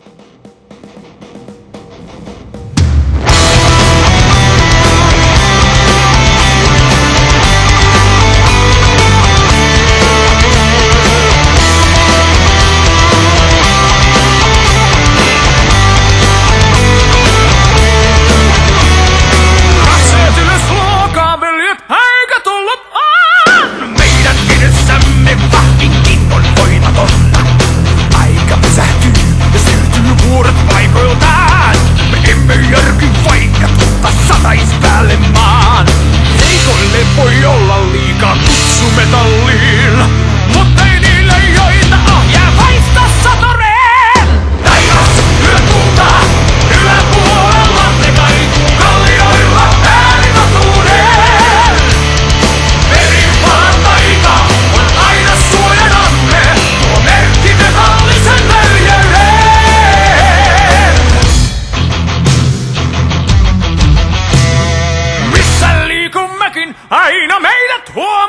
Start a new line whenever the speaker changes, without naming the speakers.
Katseet Fasada i spelling mine 哎，那没得脱。